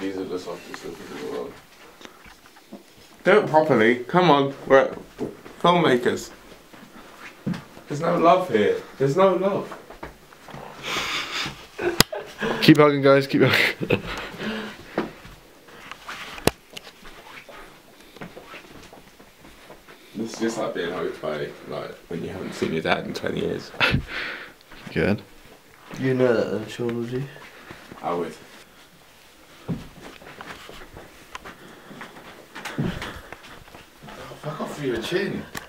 These are the softest slippers in the world. Do it properly. Come on. We're filmmakers. There's no love here. There's no love. Keep hugging, guys. Keep hugging. This is just like being hugged by like when you haven't seen your dad in 20 years. Good. You know that then, Sean, would you? I would. Off your chin.